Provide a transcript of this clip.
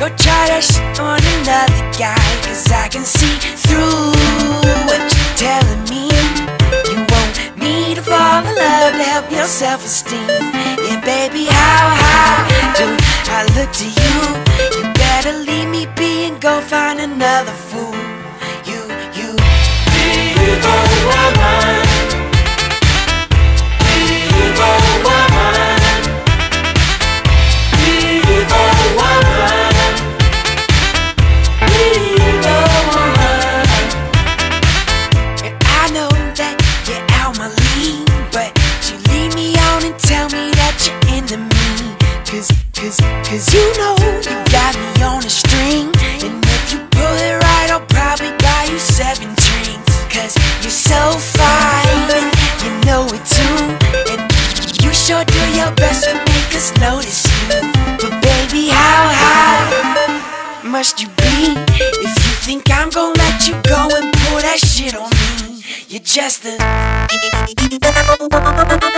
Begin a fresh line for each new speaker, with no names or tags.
Don't try to shit on another
guy
Cause I can see through what you're telling me You won't need to fall in love to help your self-esteem Yeah, baby, how, how do I look to you? You better leave me be and go find another sure do your best to make us notice you. But baby, how high must you be If you think I'm gonna let you go and pull that shit on me? You're just a...